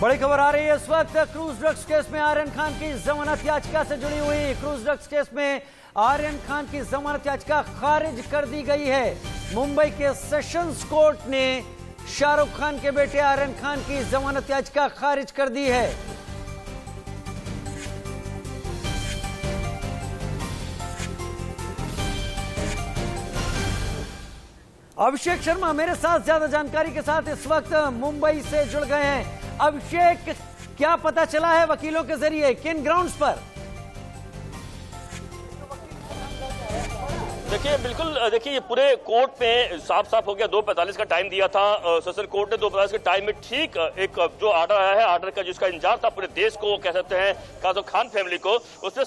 बड़ी खबर आ रही है इस वक्त क्रूज ड्रग्स केस में आर्यन खान की जमानत याचिका से जुड़ी हुई। क्रूज ड्रग्स केस में आर्यन खान की जमानत याचिका खारिज कर दी गई है। मुंबई के सेशंस कोर्ट ने शाहरुख खान के बेटे आर्यन खान की जमानत याचिका खारिज कर दी है। अभिषेक शर्मा, मेरे साथ ज़्यादा जानकारी के साथ इस वक्त मुंबई से जुड़ गए हैं। अभिषेक, क्या पता चला है वकीलों के ज़रिए? किन ग्राउंड्स पर? देखिए, बिल्कुल देखिए, ये पूरे कोर्ट में साफ़ साफ़ हो गया। दो पैंतालीस का टाइम दिया था। सेशन कोर्ट ने दो पैंतालीस के टाइम में ठीक एक जो आर्डर आया है, आर्डर का जिसका इंतज़ार था पूरे देश को, कह सकते हैं खास खान फैमिली को, उसने